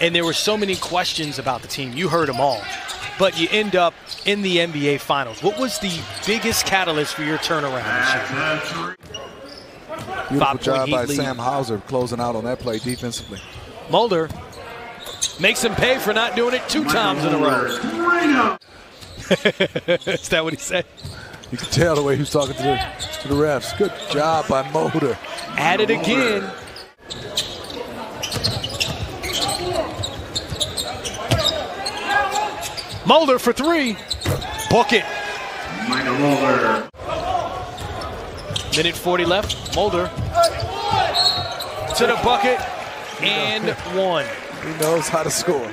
and there were so many questions about the team. You heard them all. But you end up in the NBA Finals. What was the biggest catalyst for your turnaround this year? Beautiful Five-point job by lead. Sam Hauser closing out on that play defensively. Mulder makes him pay for not doing it two times in a row. Is that what he said? You can tell the way he was talking to the, to the refs. Good job by Mulder. At it again. Mulder for three. Book it. Mychal Mulder. Minute 40 left. Mulder to the bucket and one. He knows how to score.